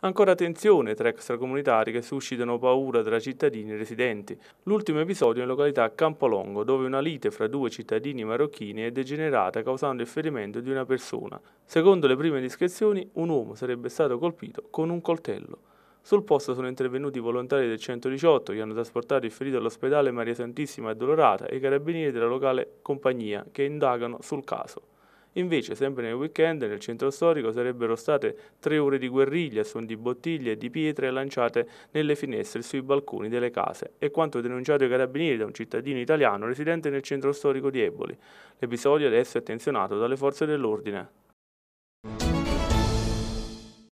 Ancora tensione tra extracomunitari che suscitano paura tra cittadini e residenti. L'ultimo episodio in località Campolongo, dove una lite fra due cittadini marocchini è degenerata causando il ferimento di una persona. Secondo le prime descrizioni, un uomo sarebbe stato colpito con un coltello. Sul posto sono intervenuti i volontari del 118 che hanno trasportato il ferito all'ospedale Maria Santissima Addolorata e i carabinieri della locale compagnia che indagano sul caso. Invece, sempre nel weekend, nel centro storico sarebbero state tre ore di guerriglia, suon di bottiglie e di pietre lanciate nelle finestre sui balconi delle case, e quanto denunciato ai carabinieri da un cittadino italiano residente nel centro storico di Eboli. L'episodio adesso è attenzionato dalle forze dell'ordine.